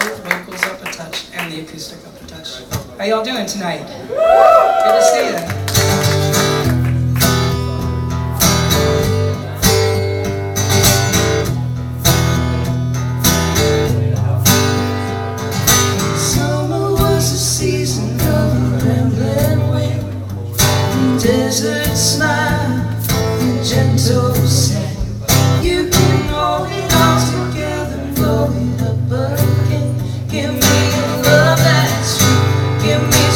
both vocals up a touch and the acoustic up a touch. How y'all doing tonight? Good to see you. Desert smile, you mean?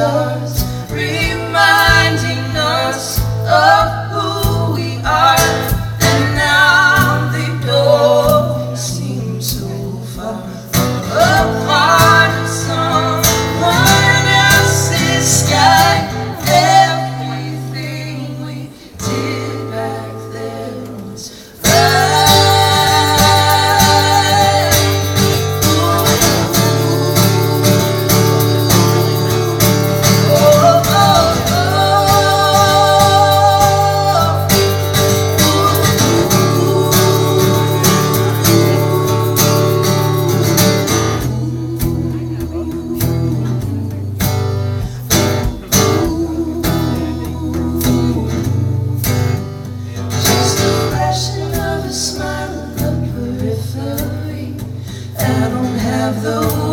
있어. of the